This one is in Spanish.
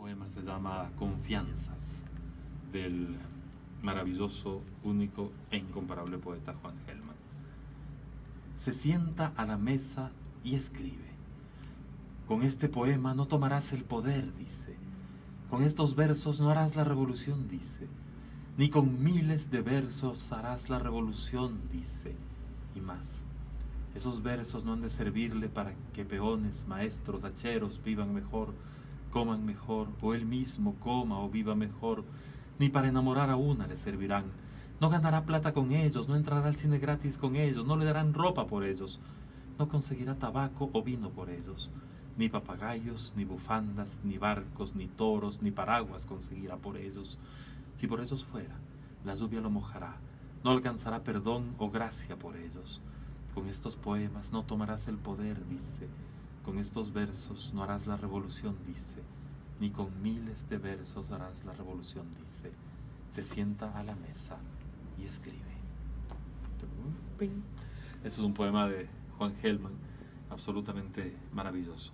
poema se llama Confianzas del maravilloso, único e incomparable poeta Juan Gelman. Se sienta a la mesa y escribe. Con este poema no tomarás el poder, dice. Con estos versos no harás la revolución, dice. Ni con miles de versos harás la revolución, dice. Y más. Esos versos no han de servirle para que peones, maestros, hacheros vivan mejor, coman mejor, o él mismo coma o viva mejor, ni para enamorar a una le servirán. No ganará plata con ellos, no entrará al cine gratis con ellos, no le darán ropa por ellos, no conseguirá tabaco o vino por ellos, ni papagayos, ni bufandas, ni barcos, ni toros, ni paraguas conseguirá por ellos. Si por ellos fuera, la lluvia lo mojará, no alcanzará perdón o gracia por ellos. Con estos poemas no tomarás el poder, dice, con estos versos no harás la revolución, dice, ni con miles de versos harás la revolución, dice. Se sienta a la mesa y escribe. Eso es un poema de Juan Gelman, absolutamente maravilloso.